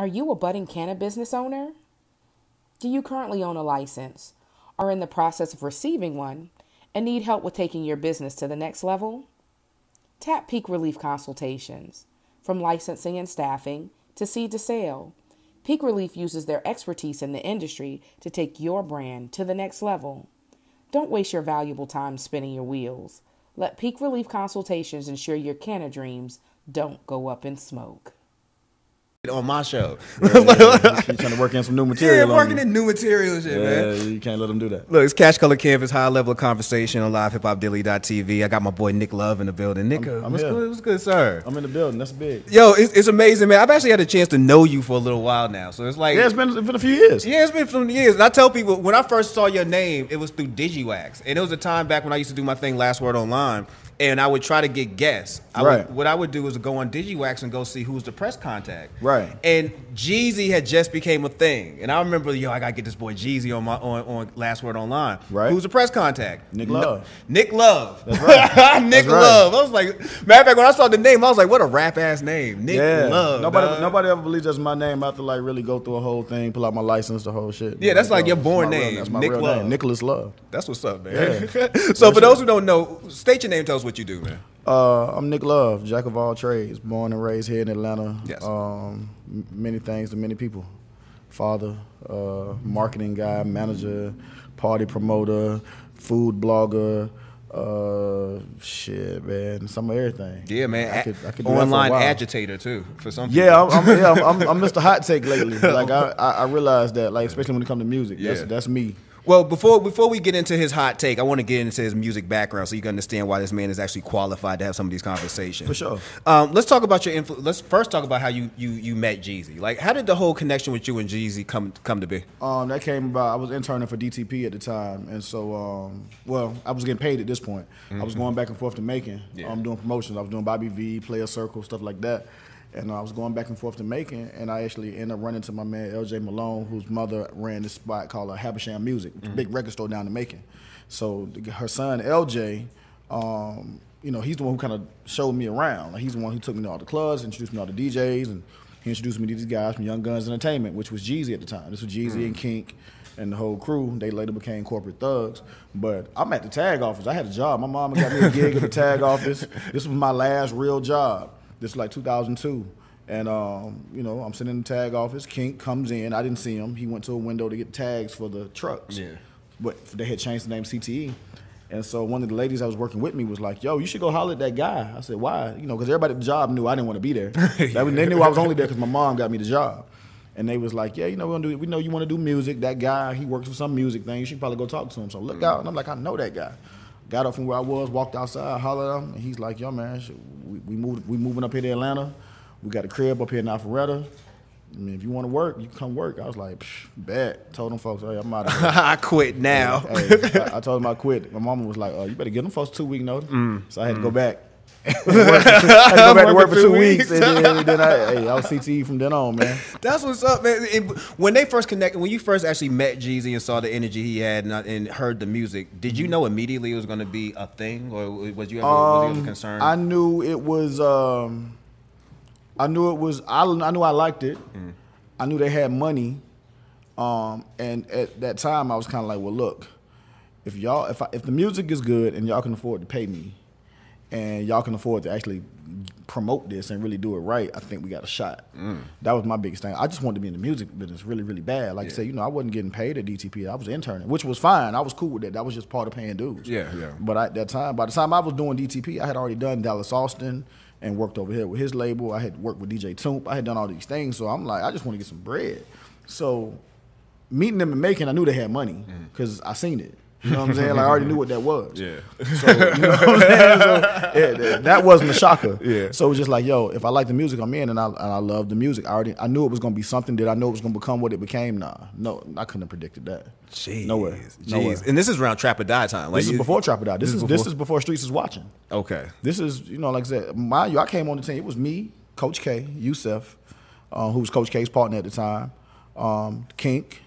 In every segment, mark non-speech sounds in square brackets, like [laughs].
Are you a budding cannabis business owner? Do you currently own a license, are in the process of receiving one, and need help with taking your business to the next level? Tap Peake ReLeaf Consultations. From licensing and staffing to seed to sale, Peake ReLeaf uses their expertise in the industry to take your brand to the next level. Don't waste your valuable time spinning your wheels. Let Peake ReLeaf Consultations ensure your canna dreams don't go up in smoke on my show. [laughs] Yeah, yeah, She's trying to work in some new material. Yeah, working in new material shit, yeah, man. You can't let them do that. Look, it's Cash Color Cannabis, high level of conversation on livehip-hop-dilly.tv. I got my boy Nick Love in the building. Nick, I'm, I'm what's, here. good, sir? I'm in the building. That's big. Yo, it's, it's amazing, man. I've actually had a chance to know you for a little while now. So it's like. Yeah, it's been, it's been a few years. Yeah, it's been some years. And I tell people, when I first saw your name, it was through DigiWax. And it was a time back when I used to do my thing, Last Word Online. And I would try to get guests. I Right. Would, what I would do is go on DigiWax and go see who's the press contact. Right. And Jeezy had just became a thing. And I remember, yo, I gotta get this boy Jeezy on my on, on Last Word Online. Right. Who's the press contact? Nick Love. Nick Love. That's [laughs] right. Nick That's right. Love. I was like, matter of fact, when I saw the name, I was like, what a rap ass name. Nick yeah. Love. Nobody, dog. nobody ever believes that's my name. I have to like really go through a whole thing, pull out my license, the whole shit. Yeah, that's like your born name, That's my Nick real Love. name, Nicholas Love. That's what's up, man. Yeah. [laughs] so for those who don't know, state your name, tell us what you do, man. Uh, I'm Nick Love, jack of all trades, born and raised here in Atlanta. Yes. Um, many things to many people. Father, uh, marketing guy, manager, party promoter, food blogger, uh, shit, man, some of everything. Yeah, man. I could, I could online agitator too, for some people. Yeah, I'm, I'm, yeah, I'm, I'm, Mr. [laughs] Hot Take lately. Like I, I, I realized that, like especially when it comes to music, that's Yeah. that's me. Well, before before we get into his hot take, I want to get into his music background so you can understand why this man is actually qualified to have some of these conversations. For sure. Um, let's talk about your influence. Let's first talk about how you, you you met Jeezy. Like, how did the whole connection with you and Jeezy come come to be? Um, that came about. I was interning for DTP at the time, and so um, well, I was getting paid at this point. I was going back and forth to Macon. I'm Yeah. um, doing promotions. I was doing Bobby V, Playaz Circle, stuff like that. And I was going back and forth to Macon, and I actually ended up running into my man LJ Malone, whose mother ran this spot called uh, Habersham Music, Mm-hmm. big record store down in Macon. So her son LJ, um, you know, he's the one who kind of showed me around. Like he's the one who took me to all the clubs, introduced me to all the DJs, and he introduced me to these guys from Young Guns Entertainment, which was Jeezy at the time. This was Jeezy and Kink and the whole crew. They later became corporate thugs. But I'm at the tag office. I had a job. My mama got me a gig at the tag [laughs] office. This was my last real job. This is like 2002. And um, you know, I'm sitting in the tag office. Kink comes in. I didn't see him. He went to a window to get tags for the trucks. Yeah. But they had changed the name CTE. And so one of the ladies I was working with me was like, "Yo, you should go holler at that guy." I said, "Why?" You know, because everybody at the job knew I didn't want to be there. [laughs] That they knew I was only there because my mom got me the job. And they was like, "Yeah, you know, we, to do, we know you want to do music. That guy, he works for some music thing. You should probably go talk to him." So look out. And I'm like, "I know that guy." Got up from where I was, walked outside, hollered at him, and he's like, "Yo, man, we, we moved, we moving up here to Atlanta. We got a crib up here in Alpharetta. I mean, if you want to work, you can come work." I was like, Psh, "Bet." Told them folks, "Hey, I'm out of here." [laughs] I quit now. Hey, I, I told him I quit. My mama was like, uh, "You better give them folks two week notice." Mm. So I had to go back. [laughs] I had to go back to work for two weeks, and then, then I, [laughs] hey, I was CTE from then on, man. That's what's up, man. When they first connected, when you first actually met Jeezy and saw the energy he had and, and heard the music, did you know immediately it was going to be a thing, or was you ever, was you Um, concerned? I knew it was. Um, I knew it was. I, I knew I liked it. Mm. I knew they had money, um, and at that time I was kind of like, well, look, if y'all, if I, if the music is good and y'all can afford to pay me, and y'all can afford to actually promote this and really do it right, I think we got a shot. Mm. That was my biggest thing. I just wanted to be in the music business really, really bad. Like I said, you know, I wasn't getting paid at DTP. I was interning, which was fine. I was cool with that. That was just part of paying dues. Yeah, yeah. But at that time, by the time I was doing DTP, I had already done Dallas Austin and worked over here with his label. I had worked with DJ Toomp. I had done all these things. So I'm like, I just want to get some bread. So meeting them in Macon, I knew they had money because I seen it. You know what I'm saying? Like I already knew what that was. Yeah. So you know what I'm saying? So, yeah, that, that wasn't a shocker. Yeah. So it was just like, yo, if I like the music, I'm in, and I and I love the music. I already I knew it was gonna be something. Did I know it was gonna become what it became? Nah, no, I couldn't have predicted that. Jeez. Nowhere. Nowhere. Jeez. And this is around Trap or Die time. Like This is before Trap It Out. This, this is is this before- is before Streets is watching. Okay. This is, you know, like I said, mind you, I came on the team. It was me, Coach K, Youssef, uh, who was Coach K's partner at the time, um, Kink,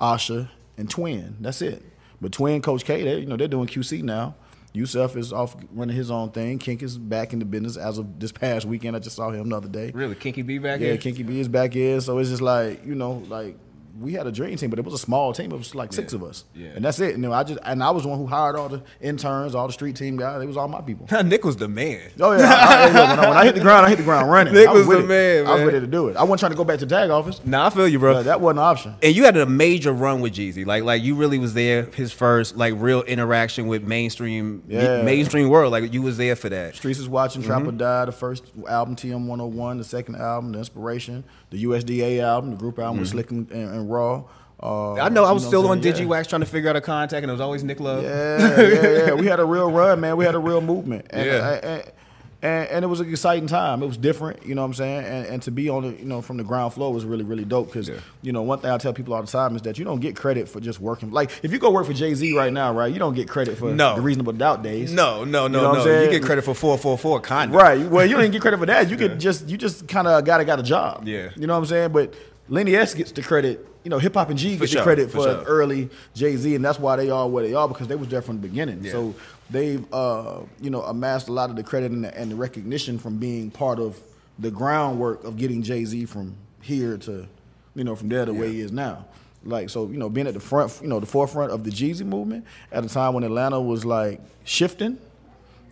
Asha, and Twin. That's it. But Twin, Coach K, they, you know, they're doing QC now. Yusef is off running his own thing. Kink is back in the business as of this past weekend. I just saw him the other day. Really, Kinky B back in? Yeah. Kinky B is back in. So it's just like, you know, like we had a dream team, but it was a small team. It was like six Yeah. of us. Yeah. And that's it. You know, I just and I was the one who hired all the interns, all the street team guys. It was all my people. [laughs] Nick was the man. Oh yeah. I, I, when, I, when I hit the ground, I hit the ground running. Nick was, was the it. man, I was ready to do it. I wasn't trying to go back to the tag office. Nah, I feel you, bro. That wasn't an option. and you had a major run with Jeezy. Like, like you really was there. His first like real interaction with mainstream, Yeah. mainstream world. Like you was there for that. Streets is watching Trapper Mm-hmm. Die, the first album TM 101, the second album, the Inspiration, the USDA album, the group album with Slick and, and, and Raw. Uh, Mm-hmm. I know I you was what still on saying? Yeah. DigiWax trying to figure out a contact, and it was always Nick Love. Yeah, yeah, yeah. We had a real run, man. We had a real movement. And, [laughs] Yeah. and, and, and it was an exciting time. It was different, you know what I'm saying? And, and to be on the, you know, from the ground floor was really, really dope. Because, Yeah. you know, one thing I tell people all the time is that you don't get credit for just working. Like, if you go work for Jay Z right now, right, you don't get credit for No. the reasonable doubt days. No, no, no, You know what I'm no. saying? You get credit for four four four condoms. Right. Well, you don't even get credit for that. You could just you just kind of got got a job. Yeah. You know what I'm saying? But Lenny S gets the credit. You know, Hip Hop and G For get sure, the credit for for, sure. early Jay Z, and that's why they are where they are because they was there from the beginning. Yeah. So they've uh, you know amassed a lot of the credit and the, and the recognition from being part of the groundwork of getting Jay Z from here to you know from there to where he is now. Like so, you know, being at the front, you know, the forefront of the Jeezy movement at a time when Atlanta was like shifting.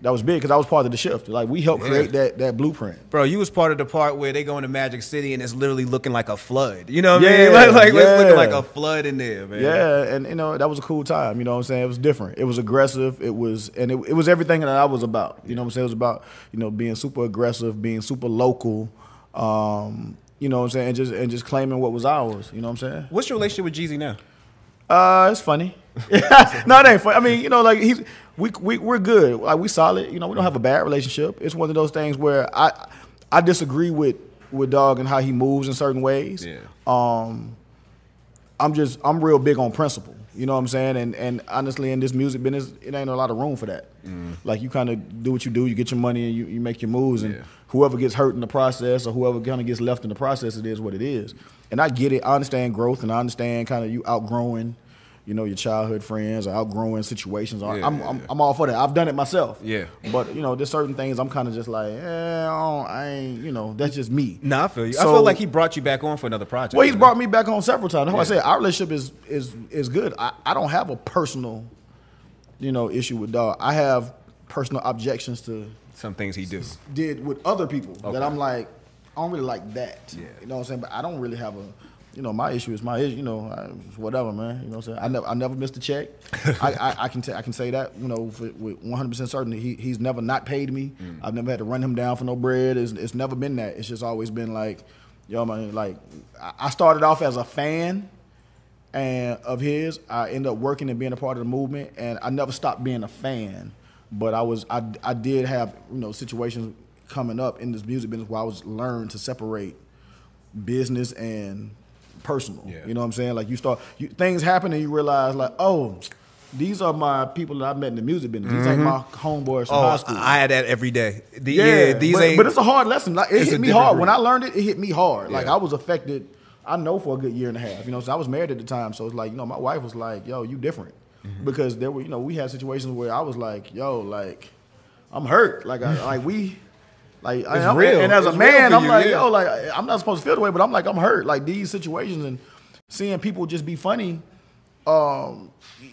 That was big because I was part of the shift. Like we helped Yeah. create that that blueprint. Bro, you was part of the part where they go into Magic City and it's literally looking like a flood. You know what I mean? [laughs] Like, like it's looking like a flood in there, man. Yeah, and you know that was a cool time. You know what I'm saying? It was different. It was aggressive. It was and it, it was everything that I was about. You know what I'm saying? It was about you know being super aggressive, being super local. Um, you know what I'm saying? And just and just claiming what was ours. You know what I'm saying? What's your relationship with Jeezy now? Uh, it's funny. [laughs] no, it ain't funny. I mean, you know, like he's we we we're good. Like we solid. You know, we don't have a bad relationship. It's one of those things where I I disagree with with Dog and how he moves in certain ways. Yeah. Um, I'm just I'm real big on principle. You know what I'm saying? And and honestly, in this music business, it ain't a lot of room for that. Mm. Like you kind of do what you do, you get your money, and you, you make your moves, and Yeah. whoever gets hurt in the process or whoever kind of gets left in the process, it is what it is. And I get it. I understand growth, and I understand kind of you outgrowing, you know, your childhood friends or outgrowing situations. Yeah, I'm, yeah, I'm. I'm all for that. I've done it myself. Yeah. But you know, there's certain things I'm kind of just like, eh, I, don't, I ain't, you know, that's just me. Nah, I feel you. I feel like he brought you back on for another project. Well, he's brought me back on several times. That's why I said our relationship is is is good. I, I don't have a personal, you know, issue with dog. I have personal objections to some things he do. did with other people Okay. that I'm like, I don't really like that. Yeah. You know what I'm saying? But I don't really have a, you know, my issue is my issue. You know, I, whatever, man. You know what I'm saying? I never, I never missed a check. [laughs] I, I, I can, t- I can say that. You know, for, with 100 percent certainty, he, he's never not paid me. Mm. I've never had to run him down for no bread. It's, it's never been that. It's just always been like, yo, man. Like, I- I started off as a fan. And of his, I ended up working and being a part of the movement, and I never stopped being a fan. But I was, I, I did have, you know, situations coming up in this music business where I was learned to separate business and personal. Yeah. You know what I'm saying? Like you start, you, things happen and you realize, like, oh, these are my people that I met in the music business. These ain't my homeboys from high Oh, school. I had that every day. The, yeah, these but, ain't. but it's a hard lesson. Like, it hit me hard. When I learned it, it hit me hard. Like I was affected. I know for a good year and a half. You know, so I was married at the time, so it's like you know, my wife was like, "Yo, you different," Mm-hmm. because there were you know we had situations where I was like, "Yo, like I'm hurt." Like I, like we. Like I- I'm- real. and as a It's real man, I'm you, like, yeah. yo, like I'm not supposed to feel the way, but I'm like, I'm hurt. Like these situations and seeing people just be funny, um,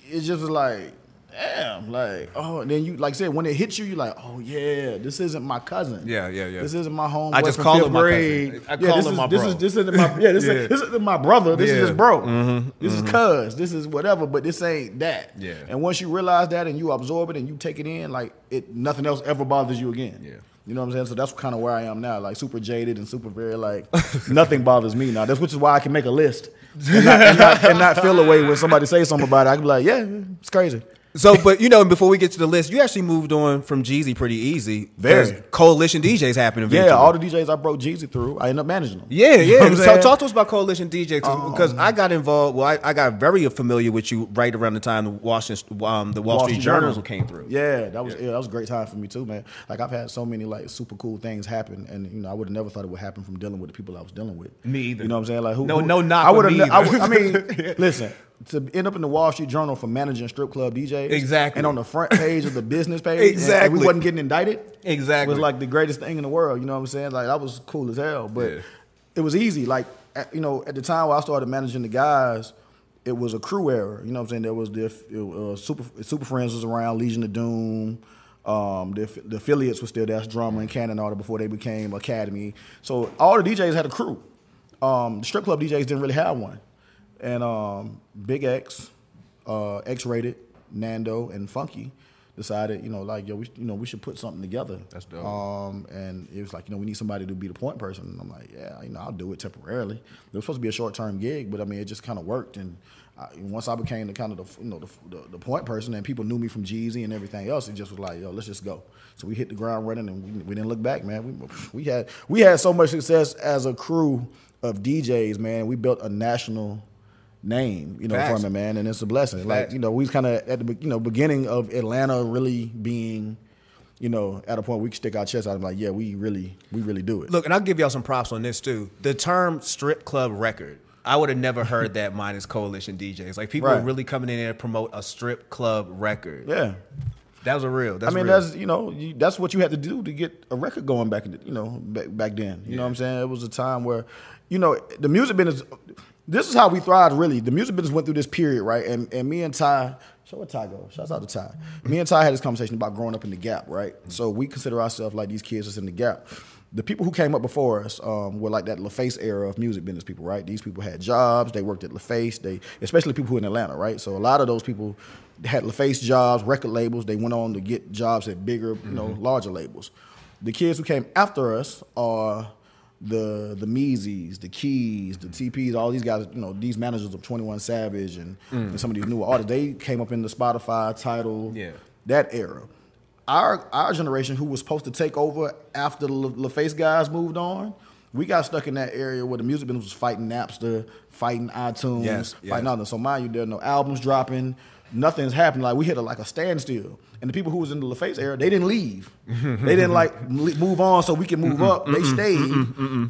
it's just like, damn, like, oh, and then you like I said when it hits you, you're like, oh yeah, this isn't my cousin. Yeah, yeah, yeah. This isn't my home. I just call him my grade. cousin. I yeah, call this him is, my this bro. is this isn't my yeah this [laughs] Yeah. is this isn't my brother. This Yeah. is his bro. This is cuz. This is whatever. But this ain't that. Yeah. And once you realize that and you absorb it and you take it in, like it, nothing else ever bothers you again. Yeah. You know what I'm saying? So that's kind of where I am now, like super jaded and super very like [laughs] nothing bothers me now. That's which is why I can make a list and not, and not, and not feel away when somebody says something about it. I can be like, yeah, it's crazy. So, but you know, before we get to the list, you actually moved on from Jeezy pretty easy. Very. Coalition DJs happened eventually. Yeah, all the DJs I broke Jeezy through, I end up managing them. Yeah, You know yeah. so, talk to us about Coalition DJ because I got involved. Well, I, I got very familiar with you right around the time the Washington, um, the Wall, Street, Journal came through. Yeah, that was yeah. that was a great time for me too, man. Like I've had so many like super cool things happen, and you know I would have never thought it would happen from dealing with the people I was dealing with. Me either. You know what I'm saying? Like who? No- who- no knock I would have. I. I [laughs] mean, listen. To end up in the Wall Street Journal for managing strip club DJs. Exactly. And on the front page of the business page. and- And, Exactly. we wasn't getting indicted. Exactly. Was like the greatest thing in the world. You know what I'm saying? Like that was cool as hell. But Yeah. it was easy. Like at, you know, at the time where I started managing the guys, it was a crew era. You know what I'm saying? There was the uh, Super Super Friends was around, Legion of Doom. Um, the, the Aphilliates were still there, that's Drama and Cannon Order before they became Academy. So all the DJs had a crew. Um, the strip club DJs didn't really have one. And um, Big X, uh, X-Rated, Nando, and Funky decided, you know, like, yo, we, you know, we should put something together. That's dope. Um, and it was like, you know, we need somebody to be the point person. And I'm like, yeah, you know, I'll do it temporarily. It was supposed to be a short term gig, but I mean, it just kind of worked. And I, once I became the kind of the, you know, the, the, the point person, and people knew me from Jeezy and everything else, it just was like, yo, let's just go. So we hit the ground running, and we, we didn't look back, man. We, we had we had so much success as a crew of DJs, man. We built a national name, you know, Facts. from it, man, and it's a blessing. Like, you know, we was kind of at the you know beginning of Atlanta really being, you know, at a point we could stick our chest out be like, yeah, we really, we really do it. Look, and I'll give y'all some props on this too. The term strip club record. I would have never heard that [laughs] minus coalition DJs. Like people Right. really coming in there to promote a strip club record. yeah. That was a real. That's I mean, real. that's you know, you, that's what you had to do to get a record going back in, you know, back, back then. You know what I'm saying? It was a time where, you know, the music business. This is how we thrived. Really, the music business went through this period, right? And and me and Ty, show where Ty go. Shouts out to Ty. Me and Ty had this conversation about growing up in the Gap, right? So we consider ourselves like these kids that's in the Gap. The people who came up before us um, were like that LaFace era of music business people, right? These people had jobs. They worked at LaFace. They, especially people who in Atlanta, right? So a lot of those people had LaFace jobs, record labels. They went on to get jobs at bigger, you know, larger labels. The kids who came after us are the the Meezies, the Keys, the TPs, all these guys, you know, these managers of Twenty One Savage and, mm. and some of these newer artists. They came up in the Spotify title, Yeah. that era. Our our generation, who was supposed to take over after the La- LaFace guys moved on, we got stuck in that area where the music business was fighting Napster, fighting iTunes, Yes, fighting yes. all that. So mind you, there are no albums dropping, nothing's happening. Like we hit a, like a standstill. And the people who was in the LaFace era, they didn't leave. they didn't like [laughs] move on so we can move up. They stayed.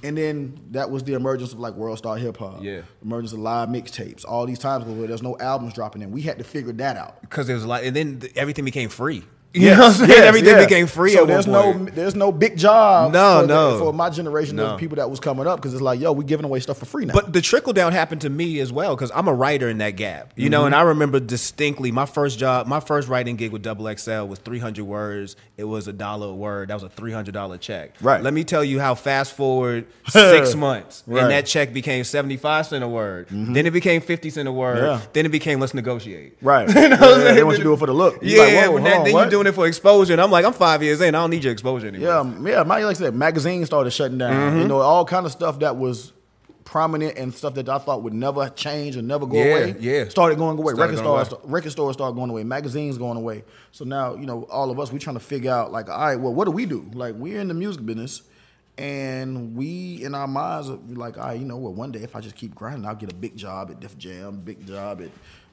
And then that was the emergence of like World Star Hip Hop. Yeah. Emergence of live mixtapes. All these times where there's no albums dropping and we had to figure that out. because was like, and then everything became free. You know what I'm saying? Yes, everything yeah. became free. So at one there's no there's no big job. No, for the- no. for my generation No. of people that was coming up because it's like yo, we giving away stuff for free now. But the trickle down happened to me as well because I'm a writer in that gap, you know. And Mm-hmm. I remember distinctly my first job, my first writing gig with Double XL was 300 words. It was a dollar a word. That was a 300 dollar check. Right. Let me tell you how fast forward [laughs] six months Right. Mm-hmm. and that check became 75 cent a word. Then it became 50 cent a word. Yeah. Then it became let's negotiate. right, [laughs] You know what I'm Yeah, they want you to do it for the look. You Yeah, like, whoa, but that- then what? you're doing it for exposure, and I'm like, I'm five years in. I don't need your exposure anymore. Yeah, yeah. My like I said, magazines started shutting down. Mm-hmm. You know, all kind of stuff that was prominent and stuff that I thought would never change or never go Yeah, away. yeah. started going away. Started record going stores, record stores started going away. Magazines going away. So now, you know, all of us we trying to figure out like, all right, well, what do we do? Like, we're in the music business. And we, in our minds, are like, all right, you know what? One day, if I just keep grinding, I'll get a big job at Def Jam, big job at,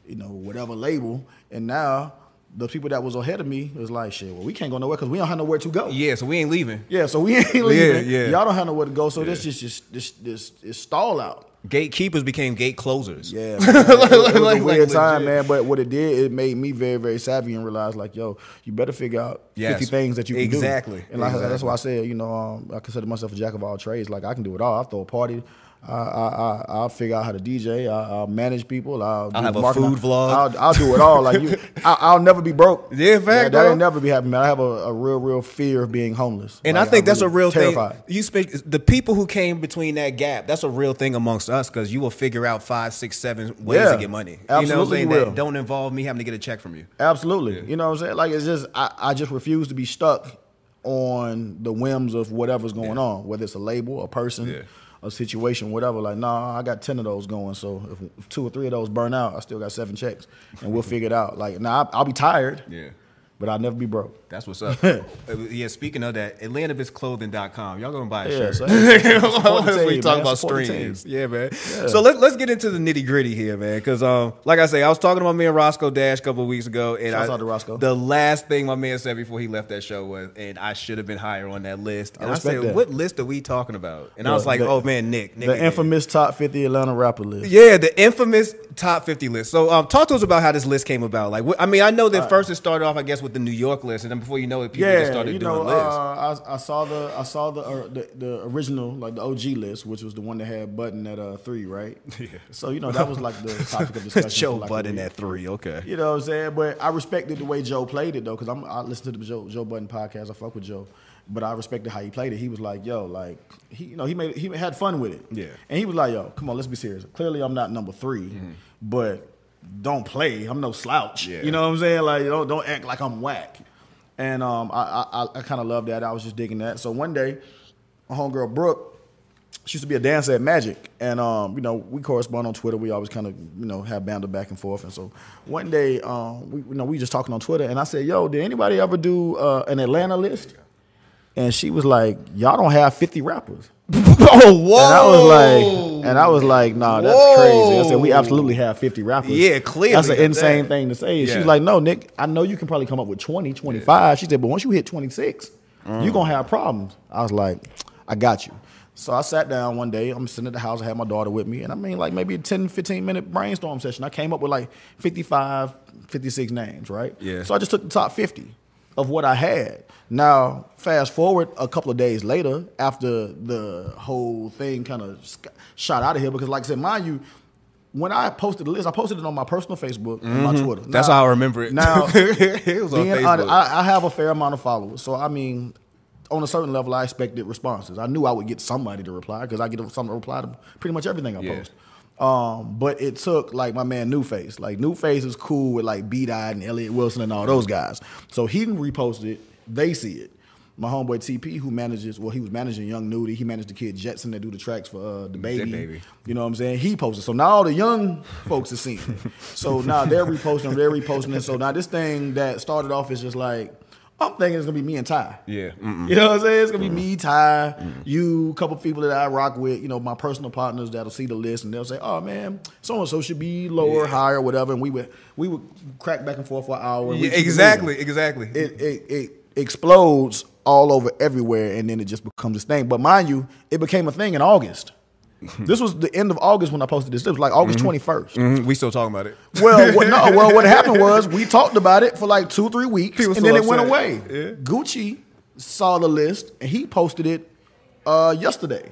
you know, whatever label. And now, the people that was ahead of me was like, shit, well, we can't go nowhere because we don't have nowhere to go. Yeah, so we ain't leaving. Yeah, so we ain't leaving. yeah. yeah. Y'all don't have nowhere to go. So this just just this this is stall out. Gatekeepers became gate closers. Yeah, [laughs] man. it, was- it was Like- a like weird time, man. But what it did, it made me very, very savvy and realize, like, yo, you better figure out Yes. fifty things that you can do. Exactly. And like I said, that's why I said, you know, um, I consider myself a jack of all trades. Like I can do it all. I throw a party. I, I, I, I'll figure out how to DJ. I, I'll manage people. I'll, do have a food vlog. I'll, I'll do it all. Like you, [laughs] I, I'll never be broke. Yeah, fact, that'll never be happening. Man. I have a, a real, real fear of being homeless. And Like, I think I'm that's a real terrified. thing. You speak the people who came between that gap. That's a real thing amongst us because you will figure out five, six, seven ways Yeah, to get money. you know what I'm absolutely saying? That don't involve me having to get a check from you. Absolutely. You know what I'm saying? Like it's just I, I just refuse to be stuck on the whims of whatever's going on, whether it's a label, a person, Yeah. A situation, whatever. Like, nah, I got ten of those going. So if, two or three of those burn out, I still got seven checks, and we'll figure it out. Like, now nah, I'll be tired, Yeah. But I'll never be broke. That's what's up. [laughs] Yeah, speaking of that, AtlantaBizClothing.com. Y'all gonna buy a Yeah, shirt. so [laughs] we talk about Support streams. Yeah, man. So let, let's get into the nitty gritty here, man. Because, um, like I say, I was talking to my man Roscoe Dash a couple of weeks ago. And Shouts I- out to Roscoe. The last thing my man said before he left that show was, and I should have been higher on that list. And I, respect said, that. what list are we talking about? And I was like, the- oh, man, Nick. Nick The again. infamous top fifty Atlanta rapper list. Yeah, the infamous top 50 list. So, um, talk to us about how this list came about. Like, I mean, I know that first it started off, I guess, with the New York list, and then before you know it, people just started you doing know, lists. uh, I, I saw the I saw the, uh, the the original like the OG list, which was the one that had Budden at uh, three, right? [laughs] Yeah. So you know that was like the [laughs] topic of discussion. Joe like, week. at three. Okay. You know what I'm saying? But I respected the way Joe played it though, because I'm I listen to the Joe Joe Budden podcast. I fuck with Joe, but I respected how he played it. He was like, "Yo, like he, you know, he made he had fun with it." Yeah. And he was like, "Yo, come on, let's be serious. Clearly, I'm not number 3 but don't play. I'm no slouch. Yeah. You know what I'm saying? Like, don't don't act like I'm whack." And um, I I, I kind of love that. I was just digging that. So one day, my homegirl Brooke she used to be a dancer at Magic, and um, you know we correspond on Twitter. We always kind of you know have banter back and forth. And so one day, um, we you know we just talking on Twitter, and I said, "Yo, did anybody ever do uh, an Atlanta list?" And she was like, "Y'all don't have fifty rappers." [laughs] oh, whoa. And I was like, and I was like, "Nah, that's Whoa. crazy." I said, "We absolutely have fifty rappers." Yeah, clearly That's an insane that. thing to say. Yeah. She's like, "No, Nick, I know you can probably come up with 20, 25. She said, "But once you hit 26, Mm. you're going to have problems." I was like, "I got you." So I sat down one day. I'm sitting at the house. I had my daughter with me. And I mean, like maybe a 10, 15 minute brainstorm session. I came up with like 55, 56 names, right? Yeah. So I just took the top 50 of what I had. Now, fast forward a couple of days later, after the whole thing kind of shot out of here, because like I said, mind you, when I posted the list, I posted it on my personal Facebook and my Twitter. Mm-hmm. That's Now- how I remember it. Now, [laughs] it was on being Facebook. honest, I, I have a fair amount of followers, so I mean, on a certain level, I expected responses. I knew I would get somebody to reply because I get some to reply to pretty much everything I Yeah. post. Um, but it took like my man New Face. Like New Face is cool with like B Dot and Elliott Wilson and all those guys. So he reposted it. They see it. My homeboy TP, who manages, well, he was managing Young Nudy. He managed the kid Jetson that do the tracks for uh, the baby. Baby. You know what I'm saying? He posted. So now all the young folks are seeing it. So now they're reposting, they're reposting it. So now this thing that started off is just like, I'm thinking it's gonna be me and Ty. Yeah. Mm-mm. You know what I'm saying? It's gonna be me, Ty, you, a couple people that I rock with, you know, my personal partners that'll see the list and they'll say, Oh man, so and so should be lower, higher, whatever. And we would we would crack back and forth for an hour. Yeah, we'd keep it exactly, exactly. it, it, it explodes all over everywhere, and then it just becomes this thing. But mind you, it became a thing in August. [laughs] this was the end of August when I posted this. It was like August 21st. Mhm, We still talking about it. Well, what, no, [laughs] well, what happened was we talked about it for like two, three weeks, People and then still it went away. Yeah. Gucci saw the list and he posted it uh, yesterday.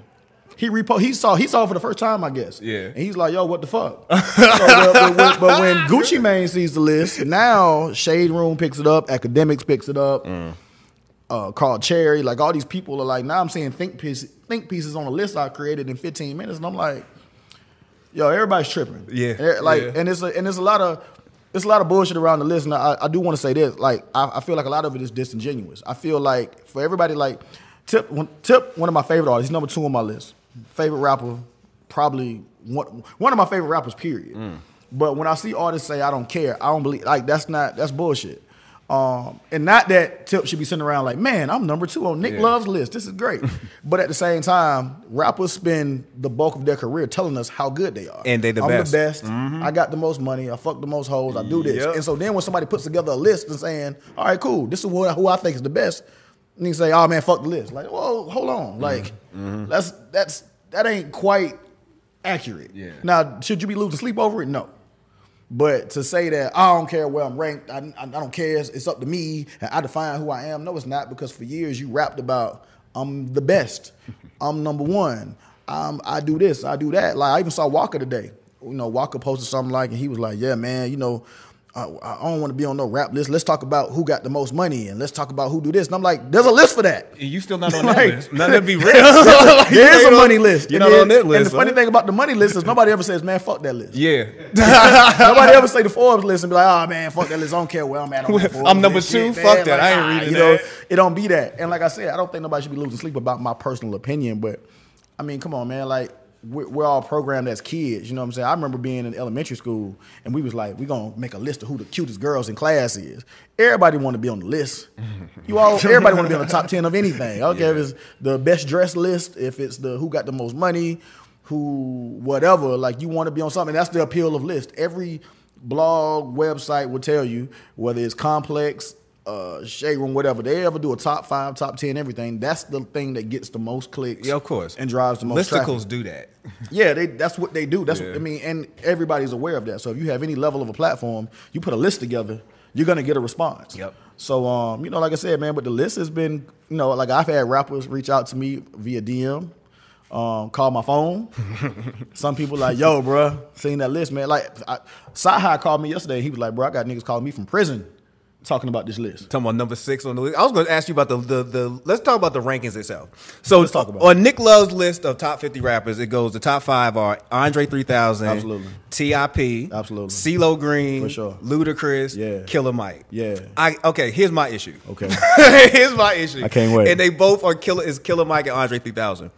He repo- he saw he saw it for the first time, I guess. Yeah. And he's like, "Yo, what the fuck?" [laughs] so, but, but when, but when Gucci Mane sees the list, now Shade Room picks it up, Academics picks it up, Mm. Uh, called Cherry. Like all these people are like, now I'm seeing think pieces, think pieces on a list I created in 15 minutes, and I'm like, yo, everybody's tripping. Yeah, Eh, like, yeah. and it's a, and it's a lot of. It's a lot of bullshit around the list, and I, I do want to say this. Like, I, I feel like a lot of it is disingenuous. I feel like for everybody, like Tip, one, Tip, one of my favorite artists, number two on my list. Favorite rapper, probably one, one of my favorite rappers. Period. Mm. But when I see artists say I don't care, I don't believe. Like, that's not that's bullshit. Um, and not that Tip should be sitting around like, man, I'm number two on Nick Yeah. Love's list. This is great. [laughs] but at the same time, rappers spend the bulk of their career telling us how good they are. And they the I'm best. the best. Mm-hmm. I got the most money. I fuck the most hoes. I do this. Yep. And so then when somebody puts together a list and saying, all right, cool, this is who, who I think is the best, and you say, oh man, fuck the list. Like, whoa, hold on. Mm-hmm. Like, mm-hmm. that's that's that ain't quite accurate. Yeah. Now, should you be losing sleep over it? No. But to say that I don't care where I'm ranked, I, I, I don't care, it's, it's up to me, and I define who I am. No, it's not because for years you rapped about I'm the best, I'm number one, um, I do this, I do that. Like I even saw Walker today. You know, Walker posted something like, and he was like, "Yeah, man, you know, I, I don't want to be on no rap list. Let's talk about who got the most money, and let's talk about who do this." And I'm like, "There's a list for that." And you still not on Like- [laughs] that list. Not to be real. there is a money list. You're And not then- on that list. And the funny huh? thing about the money list is nobody ever says, "Man, fuck that list." yeah. [laughs] Nobody ever say the Forbes list and be like, "Oh man, fuck that list. I don't care where I'm at that [laughs] I'm number two. shit, Fuck man." that. I ain't reading you know. It don't be that. And like I said, I don't think nobody should be losing sleep about my personal opinion. But I mean, come on, man. Like we're, we're all programmed as kids. You know what I'm saying? I remember being in elementary school and we was like, we're gonna make a list of who the cutest girls in class is. Everybody want to be on the list. [laughs] You all, everybody want to be on the top ten of anything. Okay, if it's the best dressed list, if it's the who got the most money, who whatever. Like you want to be on something. That's the appeal of list. Every blog website will tell you whether it's complex uh, Shade Room, whatever, they ever do a top five, top ten, everything. That's the thing that gets the most clicks. Yeah, of course. and drives the most Listicles traffic. do that. [laughs] Yeah, they, that's what they do. That's what I mean, and everybody's aware of that. So if you have any level of a platform, you put a list together, you're gonna get a response. Yep. So um, you know, like I said, man, but the list has been, you know, like I've had rappers reach out to me via DM, um, call my phone. [laughs] Some people like, yo, bruh, seen that list, man. Like, I, Sci called me yesterday. He was like, bro, I got niggas calling me from prison talking about this list. Talking about number six on the list. I was going to ask you about the, the the. Let's talk about the rankings itself. So Let's talk about on Nick Love's list of top fifty rappers, it goes the top five are Andre three thousand, Absolutely. T.I.P., Absolutely. CeeLo Green, For sure. Ludacris, Yeah. Killer Mike. Yeah. I okay. Here's my issue. Okay. [laughs] here's my issue. I can't wait. And they both are Killer is Killer Mike and Andre three thousand.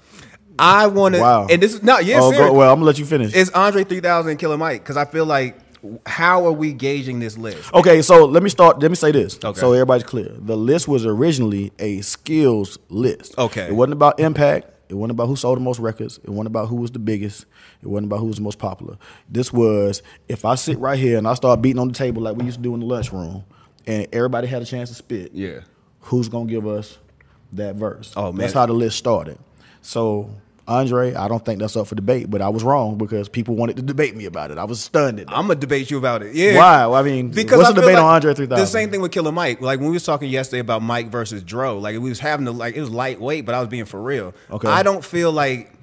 I want to. Wow. And this is no. Yeah. oh, well, I'm gonna let you finish. It's Andre three thousand and Killer Mike because I feel like how are we gauging this list? Okay, so let me start. Let me say this, Okay. so everybody's clear. The list was originally a skills list. Okay. it wasn't about impact. It wasn't about who sold the most records. It wasn't about who was the biggest. It wasn't about who was the most popular. This was if I sit right here and I start beating on the table like we used to do in the lunchroom, and everybody had a chance to spit. Yeah. who's gonna give us that verse? Oh, man. that's how the list started. So. Andre, I don't think that's up for debate, but I was wrong because people wanted to debate me about it. I was stunned at that. I'm gonna debate you about it. Yeah. Why? Well, I mean, what's the feel debate on Andre 3000? The same thing with Killer Mike. Like when we was talking yesterday about Mike versus Dro, like we was having to like it was lightweight, but I was being for real. Okay. I don't feel like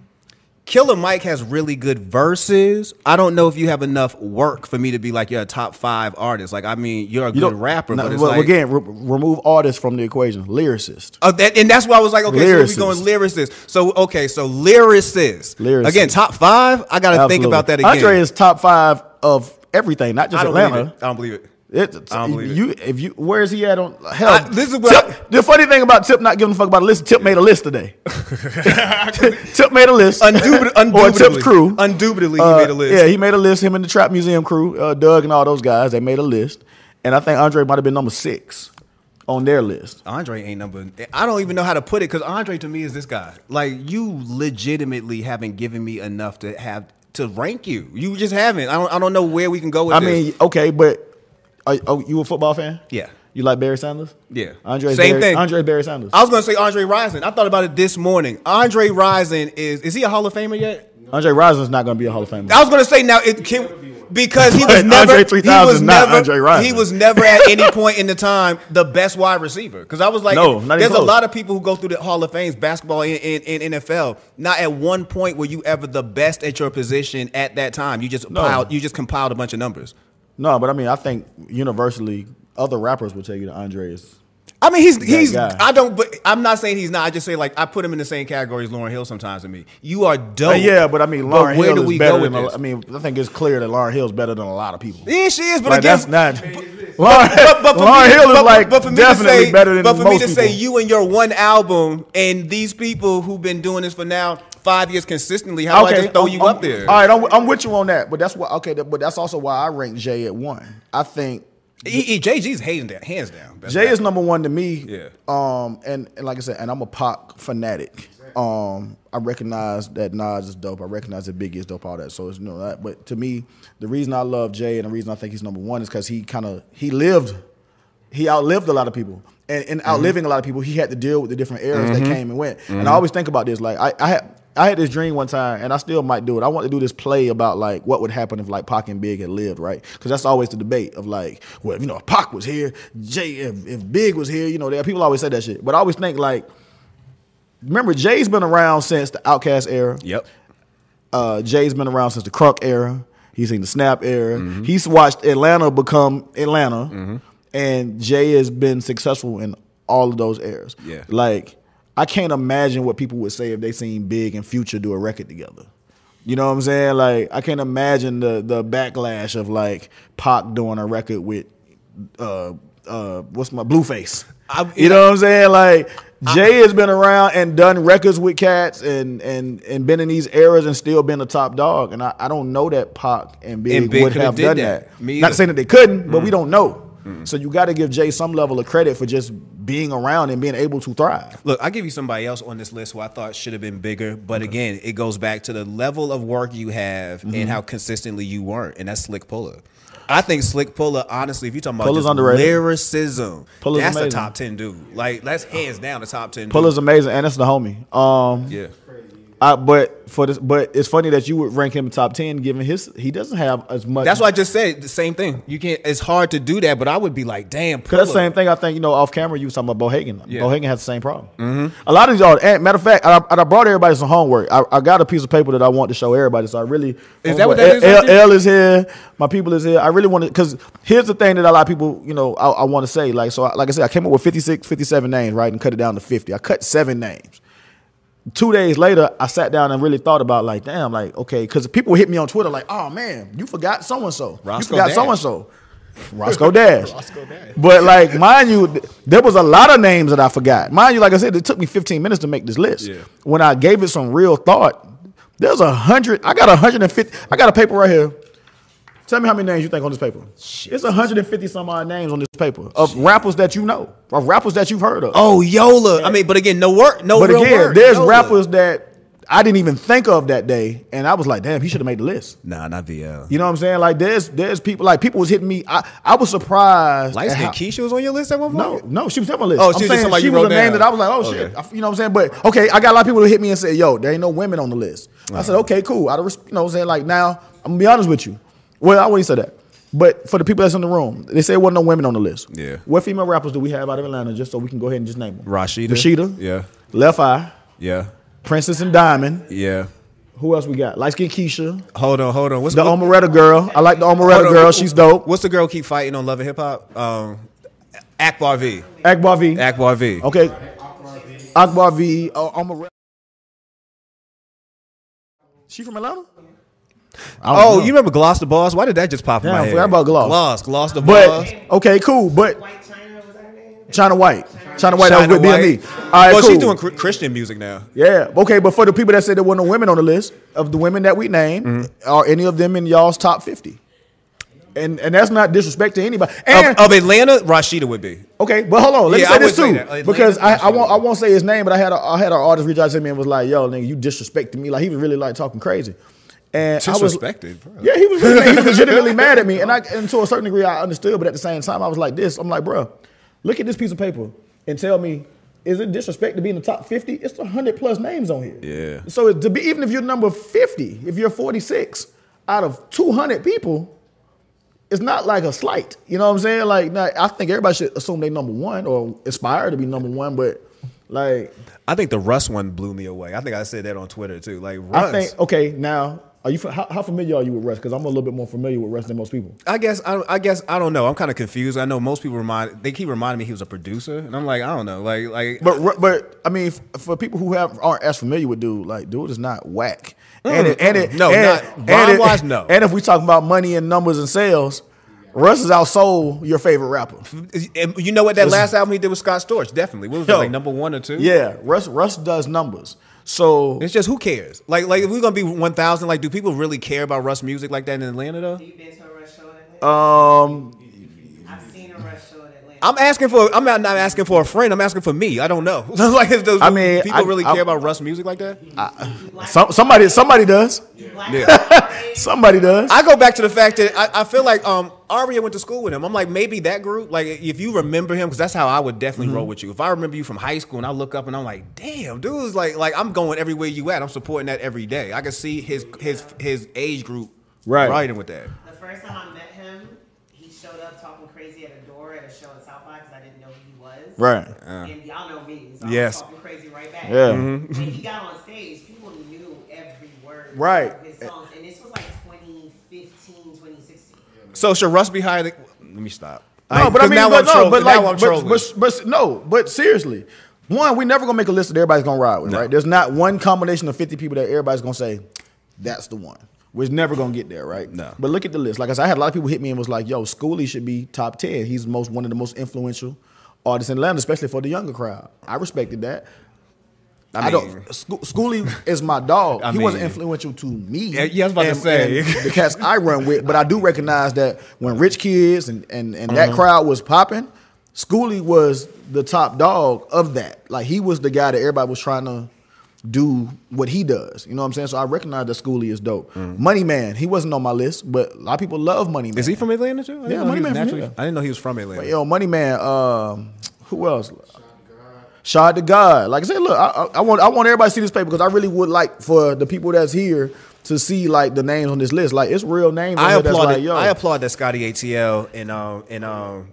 Killer Mike has really good verses. I don't know if you have enough work for me to be like you're a top five artist. Like I mean, you're a You good rapper, no, but it's well, like again, re- remove artist from the equation. Lyricist. Oh, that, and that's why I was like, okay, so Lyricist. we going lyricist. So okay, so lyricist. Lyricist. Again, top five. I got to think about that again. Andre is top five of everything, not just I Atlanta. I don't believe it. It, I don't believe it. you, if you, where is he at on hell? I- this is what Tip, the funny thing about Tip not giving a fuck about a list. Tip made a list today. [laughs] [laughs] Tip made a list. Undubit- [laughs] or undubitably, Tip's crew. Undubitably, Uh, he made a list. Yeah, he made a list. Him and the Trap Museum crew, uh, Doug and all those guys, they made a list, and I think Andre might have been number six on their list. Andre ain't number. I don't even know how to put it because Andre to me is this guy. Like you legitimately haven't given me enough to have to rank you. You just haven't. I don't. I don't know where we can go with I this. mean, okay, but are, oh, you a football fan? Yeah. You like Barry Sanders? Yeah. Andre. Same Barry, thing. Andre Barry Sanders. I was gonna say Andre Rison. I thought about it this morning. Andre Rison is is he a Hall of Famer yet? Andre Rison's not going to be a Hall of Famer. I was gonna say now it can because he was never Andre he 3000 was is not never Andre Rison. he was never at any point in the time the best wide receiver because I was like No, there's a lot of people who go through the Hall of Fames basketball in, in, in NFL not at one point were you ever the best at your position at that time you just No. piled you just compiled a bunch of numbers No, but I mean, I think universally, other rappers would tell you that Andre is. I mean he's he's guy. I don't but I'm not saying he's not I just say like I put him in the same category as Lauryn Hill sometimes to me you are dope yeah, but I mean, But Lauryn where Hill do is we better go with than. This? I mean, I think it's clear that Lauryn Hill is better than a lot of people. Yeah, she is, but Like again, that's not. Lauryn, but, [laughs] Lauryn me, Hill is but- like but for me definitely to say, better than But for most me to people. say you and your one album and these people who've been doing this for now five years consistently, how do I just throw I'm- you I'm- up there? All right, I'm, I'm with you on that, but that's why. Okay, but that's also why I rank Jay at one. I think E- E- JG's hands down, hands down. Jay is number one to me. Yeah. Um, and, and like I said, and I'm a Pac fanatic. Um, I recognize that Nas is dope. I recognize that Biggie is dope. All that. So it's you know that. But to me, the reason I love Jay and the reason I think he's number one is because he kind of he lived, he outlived a lot of people. And in outliving a lot of people, he had to deal with the different eras that came and went. And I always think about this. Like I, I had. I had this dream one time, and I still might do it. I want to do this play about like what would happen if like Pac and Big had lived, right? Because that's always the debate of like, well, you know, if Pac was here, Jay, if, if Big was here, you know, there people always say that shit. But I always think like, remember Jay's been around since the OutKast era. Yep. Uh, Jay's been around since the Crunk era. He's seen the Snap era. Mm-hmm. He's watched Atlanta become Atlanta, and Jay has been successful in all of those eras. Yeah. like I can't imagine what people would say if they seen Big and Future do a record together. You know what I'm saying? Like I can't imagine the the backlash of like Pac doing a record with uh uh what's my Blueface. I- you know what I'm saying? Like Jay has been around and done records with cats and and and been in these eras and still been a top dog. And I, I don't know that Pac and Big, And Big would could've done that. that. Me Not saying that they couldn't, but we don't know. So you got to give Jay some level of credit for just being around and being able to thrive. Look, I give you somebody else on this list who I thought should have been bigger, but again, it goes back to the level of work you have Mm-hmm. and how consistently you weren't, and that's Slick Pulla. I think Slick Pulla, honestly, if you're talking about Pulla's just underrated. lyricism, Pulla's that's a top ten dude. Like that's hands down the top ten. Pulla's dude. amazing, and it's the homie. Um, yeah. I, but for this, but it's funny that you would rank him top ten, given his he doesn't have as much. That's why I just said the same thing. You can't. It's hard to do that, but I would be like, damn. Cause that's the same thing. I think you know off camera you was talking about Bohagon. Yeah. Bohagon has the same problem. Mm-hmm. A lot of y'all. And matter of fact, I, I brought everybody some homework. I, I got a piece of paper that I want to show everybody. So I really Is that what that is L? L is here. My people is here. I really want to because here's the thing that a lot of people you know I, I want to say. Like so, I- like I said, I came up with 56, 57 names, right, and cut it down to fifty. I cut seven names. Two days later, I sat down and really thought about like, damn, like okay, because people hit me on Twitter like, oh man, you forgot so and so. You forgot so and so. Roscoe Dash. Roscoe Dash. But like, mind you, th- there was a lot of names that I forgot. Mind you, like I said, it took me 15 minutes to make this list. Yeah. When I gave it some real thought, there's a hundred. I got a hundred and fifty. I got a paper right here. Tell me how many names you think on this paper. It's 150 some odd names on this paper of rappers that you know, of rappers that you've heard of. Oh, Yola. I mean, but again, no work, no but again, there's Yola. rappers that I didn't even think of that day, and I was like, damn, he should have made the list. Nah, not VL. You know what I'm saying? Like there's there's people like people was hitting me. I, I was surprised. Like, Keisha was on your list at one point. no, no, she was on my list. Oh, I'm she was just saying somebody she you was a name down. that I was like, oh Okay. shit, I- you know what I'm saying? But okay, I got a lot of people who hit me and said, yo, there ain't no women on the list. I said, okay, cool. Res- you know what I'm saying? Like now, I'm gonna be honest with you. Well, I wouldn't say that. But for the people that's in the room, they say there wasn't no women on the list. Yeah. What female rappers do we have out of Atlanta? Just so we can go ahead and just name them. Rasheeda. Rasheeda. Yeah. Left Eye. Yeah. Princess and Diamond. Yeah. Who else we got? Light Skin Keisha. Hold on, hold on. What's The what- Omeretta girl. I like the on. girl. She's dope. What's the girl keep fighting on Love and Hip Hop? Um, Akbar V. Akbar V. Akbar V. Okay. Akbar V. Uh, Omeretta. She from Atlanta? I Oh, know. you remember Gloss the Boss? Why did that just pop in my I head? forgot about Gloss. Gloss, Gloss the Boss. But okay, cool. But White China was her name. Chyna Whyte, Chyna Whyte, that was with White. BME. All right, well, cool. she's doing cr- Christian music now. Yeah, okay. But for the people that said there weren't no women on the list of the women that we named, Mm-hmm. are any of them in y'all's top fifty? And and that's not disrespect to anybody. And Of, of Atlanta, Rasheeda would be. Okay, but hold on. Let Yeah, me say would this too. Atlanta's because I, I won't I won't say his name, but I had a, I had an artist reach out to me and was like, "Yo, nigga, you disrespecting me." Like he was really like talking crazy, and I was. Yeah, he was he was legitimately [laughs] mad at me, and I and to a certain degree I understood, but at the same time I was like this. I'm like, bro, look at this piece of paper and tell me. Is it disrespect to be in the top 50? It's 100 plus names on here. Yeah. So to be even if you're number 50, if you're 46 out of 200 people, it's not like a slight. You know what I'm saying? Like, I think everybody should assume they number one or aspire to be number one, but like, I think the Russ one blew me away. I think I said that on Twitter too. Like Russ. I think okay. Now, are you how, how familiar are you with Russ? Because I'm a little bit more familiar with Russ than most people. I guess I, I guess I don't know. I'm kind of confused. I know most people remind they keep reminding me he was a producer, and I'm like I don't know. Like like But but I mean, for people who have aren't as familiar with dude, like dude is not whack. And it, and it, Mm, no, and, not- and it- rhyme-wise, no. And if we talk about money and numbers and sales, Russ is outsold your favorite rapper. and you know what that last album he did with Scott Storch definitely. What was it like number one or two? Yeah, Russ Russ does numbers. So It's just who cares? Like like if we're gonna be one thousand, like do people really care about Russ music like that in Atlanta though? You been to a Russ show in Atlanta? um, I've seen a Russ show in Atlanta. I'm asking for I'm not, not asking for a friend. I'm asking for me. I don't know. [laughs] like if those I mean, people I- really I- care about Russ music like that. some, somebody somebody does. Yeah. [laughs] Somebody does. I go back to the fact that I, I feel like um Aria went to school with him. I'm like maybe that group, like if you remember him, because that's how I would definitely Mm-hmm. roll with you. If I remember you from high school and I look up and I'm like, damn, dude's like like I'm going everywhere you at. I'm supporting that every day. I can see his his his age group Right. riding with that. The first time I met him, he showed up talking crazy at a door at a show at South by because I didn't know who he was. Right. And y'all know me, so Yes. I was talking crazy right back. Yeah. Mm-hmm. When he mm-hmm. got on stage, people knew every word Right. of his songs. And this was like 2015, 2016. So should Russ be higher? Than, let me stop. No, but I 'cause mean, now but I'm no, trolling- but now like, I'm but, trolling. but, but no, but seriously, one, we never gonna make a list that everybody's gonna ride with, right? There's not one combination of 50 people that everybody's gonna say that's the one. We're never gonna get there, right? No. But look at the list. Like I said, I had a lot of people hit me and was like, "Yo, Skooly should be top 10. He's most one of the most influential artists in Atlanta, especially for the younger crowd." I respected that. I I, don't. mean- Skooly is my dog. I he wasn't influential to me. Yeah, yeah, I was about to say. the cats I run with, but I do recognize that when Rich Kidz and and, and Mm-hmm. that crowd was popping, Skooly was the top dog of that. Like he was the guy that everybody was trying to do what he does. You know what I'm saying? So I recognize that Skooly is dope. Money Man, he wasn't on my list, but a lot of people love Money Man. Mm. Is he from Atlanta too? Yeah, Money Man from naturally- I didn't know he was from Atlanta. But, yo, Money Man, um, who else? Shot to God. Like I said, look, I, I, I want I want everybody to see this paper because I really would like for the people that's here to see like the names on this list. Like it's real names. I applaud. like, I applaud that Scotty ATL and um and um.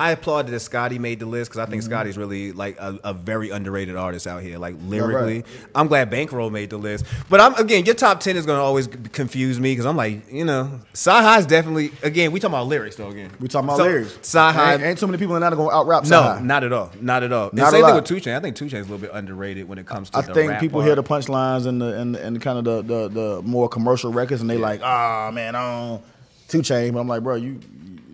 I applaud that Scotty made the list because I Mm-hmm. think Scotty's really like a, a very underrated artist out here, like right. lyrically. I'm glad Bankroll made the list, but I'm again your top ten is gonna always confuse me because I'm like you know Sci High's definitely again we talking about lyrics though again we talking about So, lyrics. Sci High ain't, ain't too many people in Atlanta gonna out rap. no not at all not at all. Not same thing with Two Chain I think Two Chainz is a little bit underrated when it comes to I think people hear the punchlines and the and, and kind of the, the the more commercial records and they like, ah man, I don't two chain. But I'm like, bro, you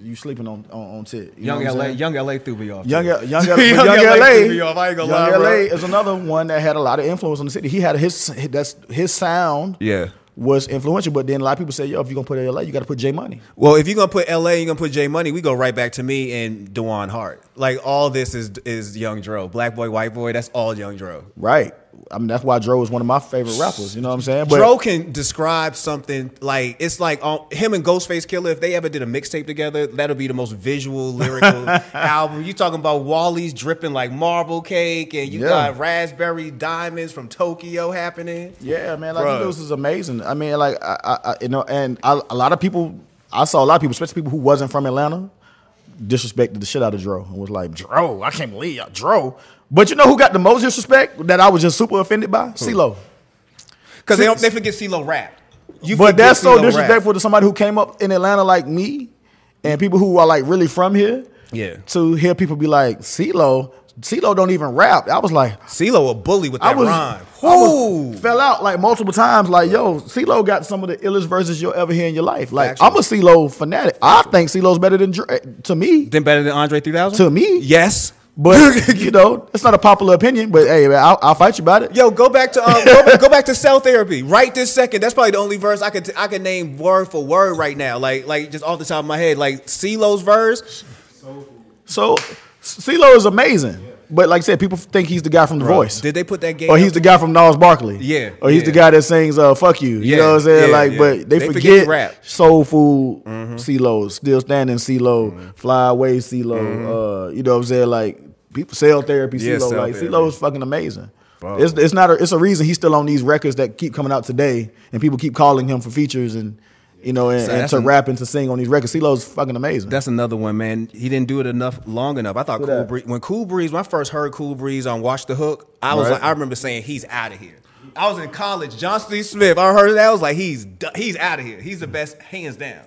you sleeping on on, on tit. You Young LA. Young LA threw me off. Young, too. young, [laughs] young, Young young, LA LA, threw me off. I ain't gonna young lie, LA bro. is another one that had a lot of influence on the city. He had his that's his sound. Yeah. was influential, but then a lot of people say, yo, if you're gonna put LA, you got to put J Money. Well, if you're gonna put LA, you're gonna put J Money. We go right back to me and Dewan Hart. Like all this is is Young Dro, black boy, white boy. That's all Young Dro. Right. I mean, that's why Dro is one of my favorite rappers. You know what I'm saying? But Dro can describe something like it's like um, him and Ghostface Killah. If they ever did a mixtape together, that'll be the most visual lyrical [laughs] album. You talking about Wally's dripping like marble cake, and you Yeah. got raspberry diamonds from Tokyo happening. Yeah, man, like Bruh. this is amazing. I mean, like I, I, I you know, and I, a lot of people, I saw a lot of people, especially people who wasn't from Atlanta, disrespected the shit out of Dro and was like, Dro, I can't believe y'all, Dro. But you know who got the most disrespect that I was just super offended by? CeeLo. Because they don't they forget CeeLo rap. You But forget that's so CeeLo rap. disrespectful to somebody who came up in Atlanta like me, and people who are like really from here. Yeah. To hear people be like, CeeLo, CeeLo don't even rap. I was like, CeeLo a bully with I that was, rhyme. I was- Whoo! fell out like multiple times. Like, yo, CeeLo got some of the illest verses you'll ever hear in your life. Like. I'm a CeeLo fanatic. I think CeeLo's better than Dre, to me. Then better than Andre 3000? To me. Yes. But [laughs] you know, it's not a popular opinion. But hey, man, I'll, I'll fight you about it. Yo, go back to um, go, back, go back to [laughs] cell therapy right this second. That's probably the only verse I could I could name word for word right now. Like like just off the top of my head. Like CeeLo's verse. So CeeLo is amazing. But like I said, people think he's the guy from The Voice. Did they put that game? Or he's the guy from Gnarls Barkley. Yeah, Or he's the guy that sings uh fuck you. You Yeah, know what I'm saying? yeah, like, yeah. but they, They forget rap. Soul Food, CeeLo, Still Standing CeeLo, Fly Away CeeLo, uh, you know what I'm saying? Like people Cell Therapy Yeah, CeeLo. Cell like Therapy. CeeLo is fucking amazing. Bro. It's, it's not a, it's a reason he's still on these records that keep coming out today and people keep calling him for features and you know and, So and to an- rap and to sing on these records. CeeLo's fucking amazing. That's another one, man. He didn't do it enough long enough. I thought Who Cool? Breeze when Cool Breeze when I first heard Cool Breeze on Watch the Hook, I was Right. like I remember saying he's out of here. I was in college. Johnson C. Smith. I heard that. I was like he's he's out of here. He's the best hands down.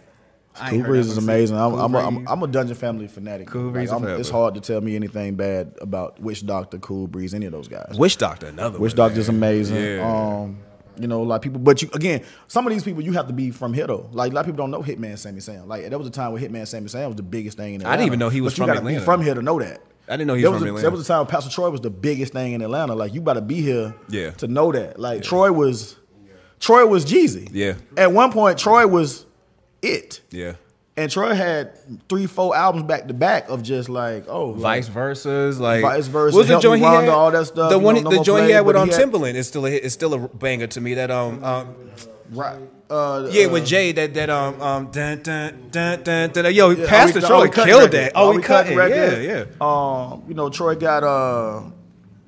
Cool Breeze is amazing. I'm, Cool I'm, a, I'm, I'm a Dungeon Family fanatic. Cool Like, Breeze I'm- it's hard to tell me anything bad about Witch Doctor, Cool Breeze, any of those guys. Witch Doctor, another Witch one, Doctor's man. amazing. Yeah. Um, you know, a lot of people, but you again, some of these people you have to be from here though. Like a lot of people don't know Hitman Sammy Sam. Like that was a time where Hitman Sammy Sam was the biggest thing in Atlanta. I didn't even know he was but you from Atlanta. from here to know that. I didn't know he was was from a, Atlanta. There was a time when Pastor Troy was the biggest thing in Atlanta. Like you got to be here, Yeah. to know that. Like Troy was, Troy was Jeezy. Yeah. At one point, Troy was it. yeah. And Troy had three, four albums back to back of just like, oh, like, Vice versus, like Vice versa, What was the joint he Rhonda, had? all that stuff, The one, know, No the joint he had with but um had- Timbaland is still a hit- it's still a banger to me. That um um right. Uh, yeah uh, with Jay that that um um dun dun dun dun dun. Yo, Yeah, Pastor We- Troy We killed record? that. Oh, We we cutting. Cutting Yeah, record? yeah. Um, you know, Troy got uh,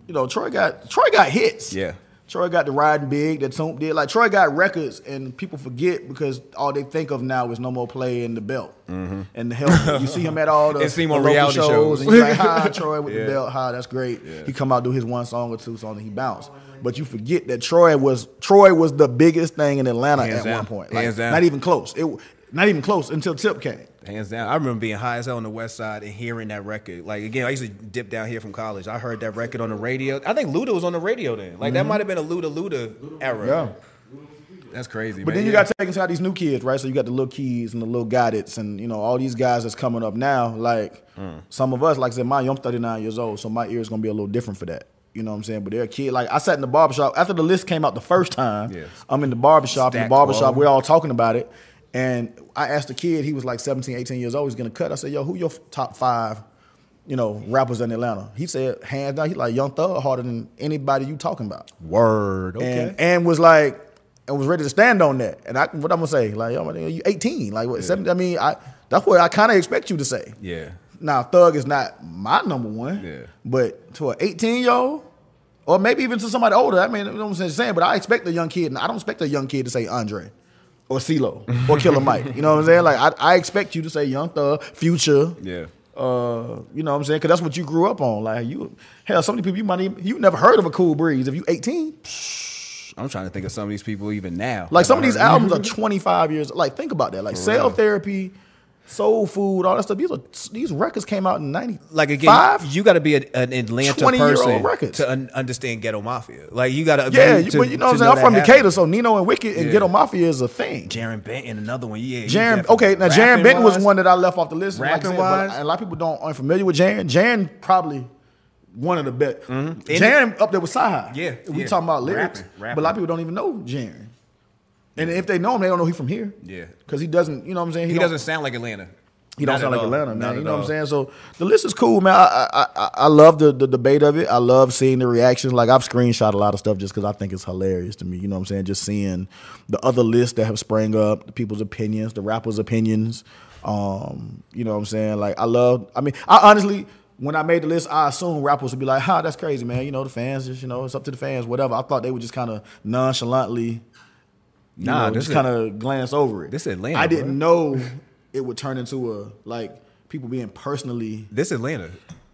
you know, Troy got Troy got hits. Yeah. Troy got the riding big that Toomp did. Like Troy got records, and people forget because all they think of now is no more play in the belt mm-hmm. and the helmet. you see him at all [laughs] the, And see him the on local reality shows. and you're like, "Hi, [laughs] Troy with Yeah. the belt. Hi, that's great." He come out do his one song or two songs, and he bounce. But you forget that Troy was Troy was the biggest thing in Atlanta Hands at down. one point. Like, Hands down. Not even close. It not even close until Tip came. Hands down. I remember being high as hell on the west side and hearing that record. Like again, I used to dip down here from college. I heard that record on the radio. I think Luda was on the radio then. Like that might have been a Luda Luda era. Yeah. That's crazy. But man. then you Yeah. got taking out these new kids, right? So you got the little kids and the little goddets and you know all these guys that's coming up now. Like Mm. some of us, like I said, my I'm 39 years old, so my ear is gonna be a little different for that. You know what I'm saying? But they're a kid. Like I sat in the barbershop after the list came out the first time. Yes. I'm in the barbershop. in the barbershop, quo. we're all talking about it. And I asked the kid, he was like 17, 18 years old, he's gonna cut. I said, yo, who your top five, you know, rappers in Atlanta? He said, hands down, he like Young Thug harder than anybody you talking about. Word. Okay. And and was like and was ready to stand on that. And I what I'm gonna say, like, yo, you 18. Like what 17, I mean, I that's what I kind of expect you to say. yeah. Now, Thug is not my number one. Yeah. But to an 18 year old, or maybe even to somebody older, I mean, you know what I'm saying? But I expect a young kid, and I don't expect a young kid to say Andre or CeeLo or Killer Mike. You know what I'm saying? Like, I, I expect you to say Young Thug, Future. Yeah. Uh, you know what I'm saying? Because that's what you grew up on. Like, you, hell, so many people you might even, you never heard of a Cool Breeze if you 18. I'm trying to think of some of these people even now. Like, some of these albums are 25 years. Like, think about that. Like, Cell Therapy, Soul Food, all that stuff. These are these records came out in 90. like again, five? you got to be a, an Atlanta 20-year-old person to un- understand Ghetto Mafia. Like you got to Yeah, you, but you know what I'm saying? I'm from Decatur, so Nino and Wicked and Yeah. Ghetto Mafia is a thing. Jarren Benton, another one. Yeah, Jarren, okay, now Jarren Benton was one that I left off the list. Like Rapping said, but wise? a lot of people don't aren't familiar with Jarren. Jarren probably one of the best. Mm-hmm. Jarren up there with Sci Yeah, we yeah. talking about lyrics, Rapping, but a lot of people don't even know Jarren. And if they know him, they don't know he from here. Yeah. because he doesn't. You know what I'm saying? He don't- doesn't sound like Atlanta. He don't sound like all. Atlanta, Not man. You at know what I'm saying? So the list is cool, man. I I I, I love the, the debate of it. I love seeing the reactions. Like I've screenshot a lot of stuff just because I think it's hilarious to me. You know what I'm saying? Just seeing the other lists that have sprang up, the people's opinions, the rappers' opinions. Um, you know what I'm saying? Like I love. I mean, I honestly. When I made the list, I assumed rappers would be like, "Ha, that's crazy, man." You know, the fans just, you know, it's up to the fans, whatever. I thought they would just kind of nonchalantly, you Nah, know, just kind of glance over it. this Atlanta, I didn't bruh. know it would turn into a like people being personally This Atlanta.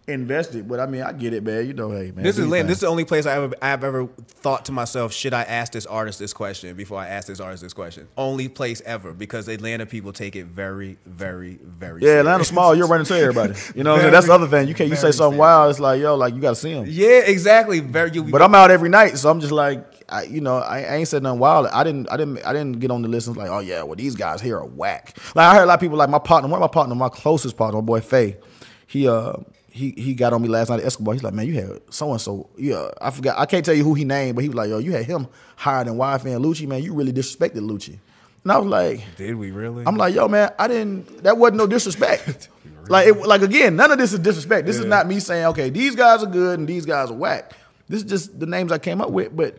invested. But I mean, I get it, man. You know, hey, man. This is Atlanta. This is the only place I ever I've ever thought to myself, should I ask this artist this question before I ask this artist this question? Only place ever because Atlanta people take it very, very, very. yeah, serious. Atlanta's small. You're running to everybody. [laughs] You know, what that's the other thing. You can't. You say very something wild. It's like, yo, like you got to see them. Yeah, exactly. Very. You, But I'm out every night, so I'm just like, I, you know, I, I ain't said nothing wild. I didn't, I didn't, I didn't get on the list and like, oh yeah, well these guys here are whack. Like I heard a lot of people like my partner, one of my partner, my closest partner, my boy Faye. He uh he he got on me last night at Escobar. He's like, man, you had so and so. Yeah, I forgot. I can't tell you who he named, but he was like, yo, you had him higher than YFN Lucci. Man, you really disrespected Lucci. And I was like, did we really? I'm like, yo, man, I didn't. That wasn't no disrespect. [laughs] like, it, like again, none of this is disrespect. This is not me saying, okay, these guys are good and these guys are whack. This is just the names I came up with. But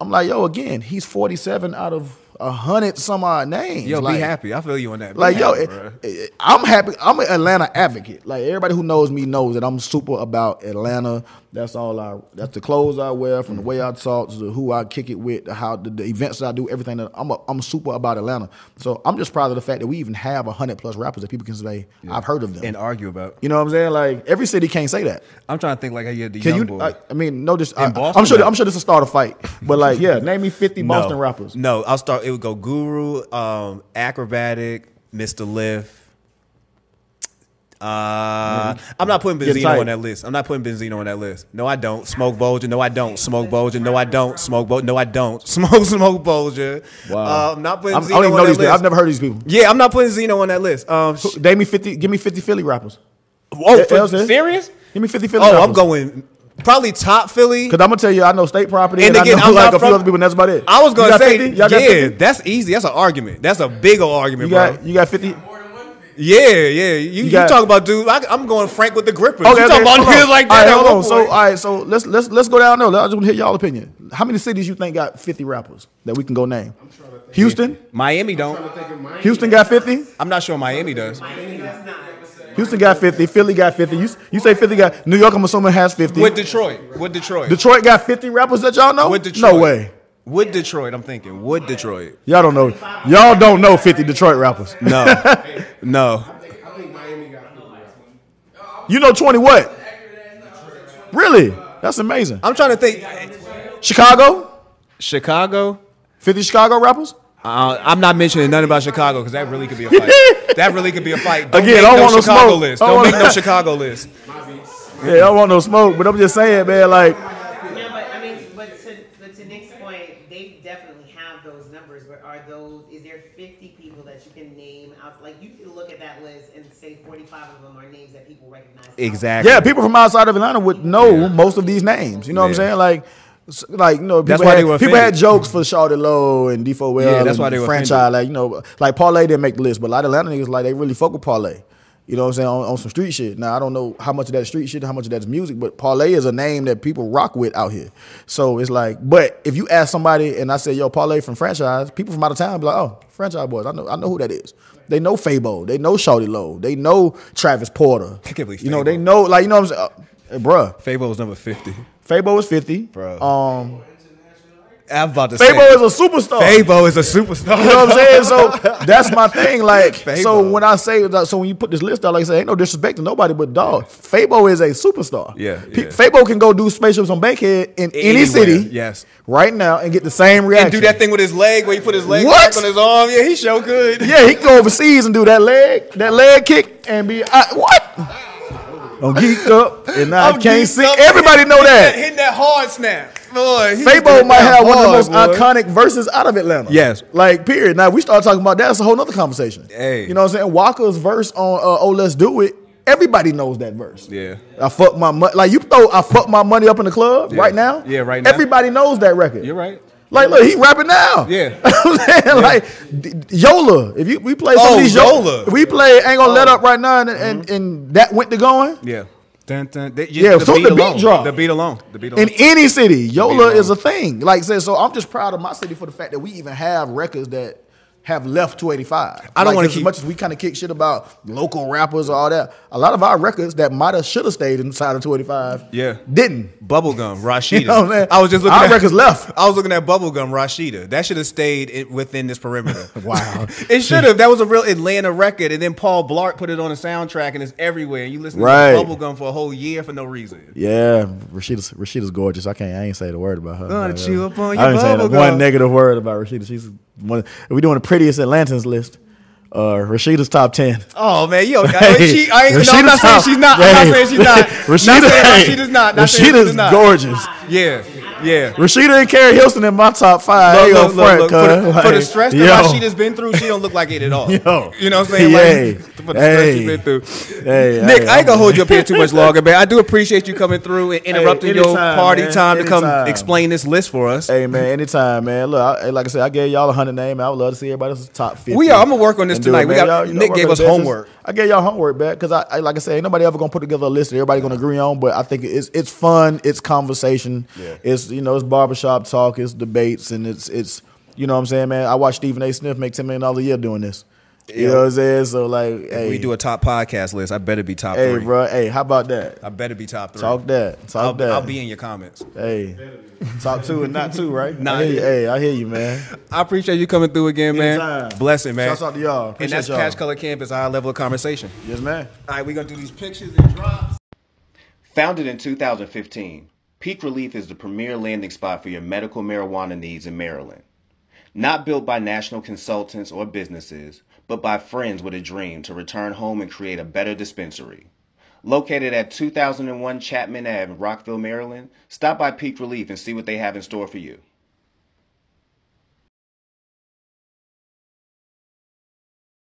I'm like, yo, again, he's 47 out of a hundred some odd names. Yo, like, be happy. I feel you on that. Be Like, yo, happy, eh, it- bruh. Eh, it- I'm happy. I'm an Atlanta advocate. Like everybody who knows me knows that I'm super about Atlanta. That's all I. That's the clothes I wear, from the way I talk to who I kick it with, to how the, the events that I do, everything. That I'm a, I'm super about Atlanta. So I'm just proud of the fact that we even have a hundred plus rappers that people can say I've heard of them. and argue about. you know what I'm saying? Like every city can't say that. I'm trying to think like how you had the Can young you? boy. I, I mean, no, this. I, Boston, I'm sure. I'm sure this will start a fight. But like, yeah, name me 50 [laughs] Boston no, rappers. No, I'll start. It would go Guru, um, Akrobatik, Mr. Lif. Uh, I'm not putting Benzino on that list. I'm not putting Benzino on that list. No, I don't. Smoke Bolger. No, I don't. Smoke Bolger. No, I don't. Smoke Bolger. No, I don't. [laughs] Smoke Smoke Bolger. Wow. Uh, I'm not putting I'm, I Zeno don't even know these people. I've never heard of these people. Yeah, I'm not putting Zeno on that list. Um, sh- Name me 50. Give me 50 Philly rappers. oh, for, serious? Give me 50 Philly Oh, rappers. I'm going probably top Philly. Because I'm gonna tell you, I know state property, And and, again, I know I'm like not a few other people. And that's about it. I was gonna say, 50? Y'all got yeah, that's easy. That's an argument. That's a big old argument, You bro. got you got 50. Yeah, yeah. You, you, got- talk about dude. I, I'm going Frank with the grippers. Okay, you okay, talking about hold niggas like that? right, at hold on. So, all right, so let's let's let's go down there. I just want to hear y'all opinion. How many cities you think got 50 rappers that we can go name? Houston. Miami don't. Houston got 50. I'm not sure Miami does. Houston got 50. Philly got 50. You, you say 50 got. New York, I'm assuming has 50. With Detroit. With Detroit. Detroit got 50 rappers that y'all know. With Detroit. No way. With Detroit, I'm thinking. With Detroit. Y'all don't know. Y'all don't know 50 Detroit rappers. No. [laughs] no. I think Miami got 50 rappers. You know 20 what? Really? That's amazing. I'm trying to think. Chicago? Chicago. 50 Chicago rappers? Uh, I'm not mentioning nothing about Chicago because that really could be a fight. [laughs] that really could be a fight. Don't Again, make I don't no want no Chicago smoke. list. Don't Don't make no [laughs] Chicago list. Yeah, I don't want no smoke, but I'm just saying, man, like, No, but I mean, but to, but to Nick's point, they definitely have those numbers. But are those? Is there fifty people that you you can name out. Like you can look at that list and say 45 of them are names that people recognize. Exactly. Yeah, people from outside of Atlanta would know Yeah. most of these names. You know what I'm saying? Like, s- like you know, people, had, people had jokes for Shawty Lo and D4L. Yeah, that's why they were franchise. offended. Like you know, like Parlae didn't make the list, but a lot of Atlanta niggas like they really fuck with Parlae. You know what I'm saying on, on some street shit. Now I don't know how much of that street shit, how much of that's music, but Parlae is a name that people rock with out here. So it's like, but if you ask somebody and I say, "Yo, Parlae from franchise," people from out of town be like, "Oh, franchise boys, I know, I know who that is." They know Fabo, they know Shawty Lo, they know Travis Porter. I can't believe you know, they know, like you know what I'm saying, uh, bruh. Fabo was number 50. Fabo is 50. Bro. Um, I'm about to Fabo is a superstar. Fabo is a superstar. You know what I'm saying? So [laughs] that's my thing. Like, Fabo. so when I say that, so when you put this list out, like I say, ain't no disrespect to nobody, but dog, Fabo is a superstar. Yeah, yeah. Fabo can go do spaceships on Bankhead in any city, yes. right now, and get the same reaction. And do that thing with his leg where he put his leg What? back on his arm. Yeah, he so good. Yeah, he can go overseas and do that leg, that leg kick, and be I, what? I'm geeked up, and I I'm can't see. up. Everybody know that. Hitting that hard snap. Boy, Fabo might have one of the most boy. iconic verses out of Atlanta. Yes. Like, period. Now, we start talking about that, it's a whole nother conversation. Hey. You know what I'm saying? Waka's verse on uh, Oh Let's Do It, everybody knows that verse. Yeah. I fuck my money. Like, you throw I fuck my money up in the club Yeah. right now. Yeah, right now. Everybody knows that record. You're right. Like, look, he rapping now. Yeah. [laughs] I'm saying, like, Yola. If you we play some Oh, of these Yola. We play Ain't Gonna Let Oh. Up right now, and, and, mm-hmm. and that went to going. Yeah. Dun, dun, they- Yeah, so the beat alone. drop. The beat alone. The beat alone. in any city, Yola is a thing. Like I so I'm just proud of my city for the fact that we even have records that have left 285. I don't Like, wanna as much as we kind of kick shit about local rappers or all that. A lot of our records that might have should have stayed inside of 285, Yeah. didn't. Bubblegum, Rasheeda. [laughs] You know what I'm saying? I was just looking Our at records left. I was looking at Bubblegum, Rasheeda. That should have stayed within this perimeter. [laughs] Wow. [laughs] it should have. That was a real Atlanta record, and then Paul Blart put it on a soundtrack, and it's everywhere. And you listen Right. to Bubblegum for a whole year for no reason. Yeah, Rasheeda's Rasheeda's gorgeous. I can't. I ain't say the word about her. Gonna chew up on I your didn't say one negative word about Rasheeda. She's one. We doing the prettiest Atlantans list. Uh, Rasheeda's top ten. Oh man, yo, Hey, she, I ain't, no, I'm Rasheeda's not saying she's not. I'm not saying she's not. Rasheeda, not saying hey, Rasheeda's not. not saying Rasheeda's not. gorgeous. Yeah, yeah. Rasheeda and Keri Hilson in my top five. Look, Hey, look, look, front, for, the, cuz. for the Like, stress yo. that Rasheeda's been through, she don't look like it at all. [laughs] Yo. You know what I'm saying? Hey, Like, for the stress hey. she's been through. Hey, Nick, hey, I ain't gonna hold you up here too much [laughs] longer, man. I do appreciate you coming through and interrupting your anytime, party man. time to come explain this list for us. Hey man, anytime, man. Look, I, like I said, I gave y'all a hundred name. I would love to see everybody's top fifty. We are. I'm gonna work on this tonight. it, We got- know, Nick gave us it, man. Just- homework. I gave y'all homework back because I, I, like I said, ain't nobody ever gonna put together a list that everybody gonna agree on. But I think it's it's fun. It's conversation. Yeah. It's you know it's barbershop talk. It's debates and it's it's you know what I'm saying, man. I watched Stephen A. Smith make ten million dollars a year doing this. You Yeah. know what I'm saying? So like, If hey, we do a top podcast list, I better be top hey, three. bro, hey, how about that? I better be top three. Talk that. Talk I'll, that. I'll be in your comments. Hey, top two and not two, right? Nah, I hear you. Hey, I hear you, man. [laughs] I appreciate you coming through again, man. Anytime. Blessing, man. Shouts out to y'all. and Appreciate that's y'all. Cash Color Cannabis, our level of conversation. Yes, man. All right, we're going to do these pictures and drops. Founded in 2015, Peake ReLeaf is the premier landing spot for your medical marijuana needs in Maryland. Not built by national consultants or businesses, but by friends with a dream to return home and create a better dispensary. Located at 2001 Chapman Ave in Rockville, Maryland, stop by Peake ReLeaf and see what they have in store for you.